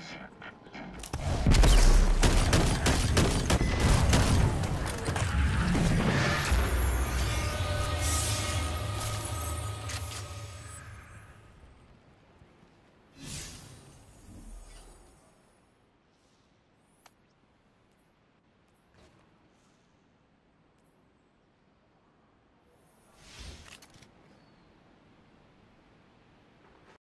谢谢。